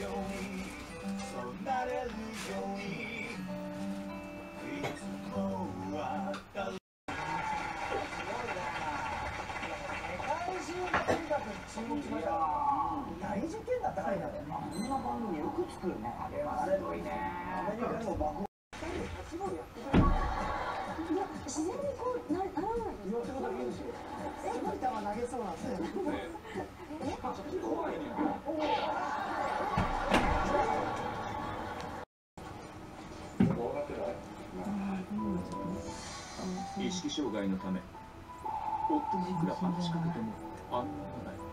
ようにそうなれるようにいつも新しい大事件だったからね。あんな番組よく作るね。あれはすごいね。アメリカでも爆自意識障害のため夫にいくら話しかけても反応がない。